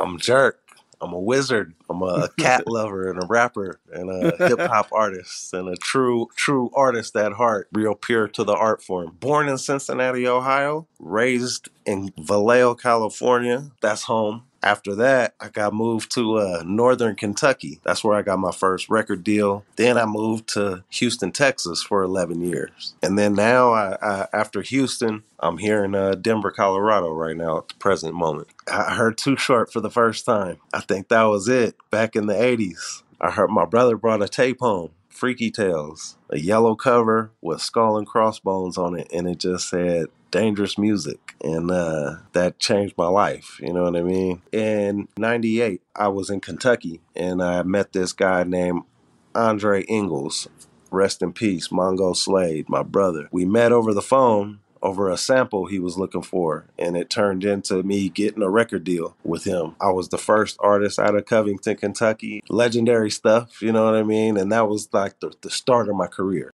I'm Jerrk. I'm a wizard. I'm a cat lover and a rapper and a hip hop artist and a true true artist at heart, real pure to the art form. Born in Cincinnati, Ohio, raised in Vallejo, California. That's home. After that, I got moved to uh, Northern Kentucky. That's where I got my first record deal. Then I moved to Houston, Texas for 11 years. And then now, I, I, after Houston, I'm here in uh, Denver, Colorado right now at the present moment. I heard Too Short for the first time. I think that was it back in the 80s. I heard my brother brought a tape home. Freaky Tales, a yellow cover with skull and crossbones on it, and it just said dangerous music. And uh, that changed my life, you know what I mean? In 98, I was in Kentucky and I met this guy named Andre Ingalls. Rest in peace, Mongo Slade, my brother. We met over the phone over a sample he was looking for, and it turned into me getting a record deal with him. I was the first artist out of Covington, Kentucky. Legendary stuff, you know what I mean? And that was like the, the start of my career.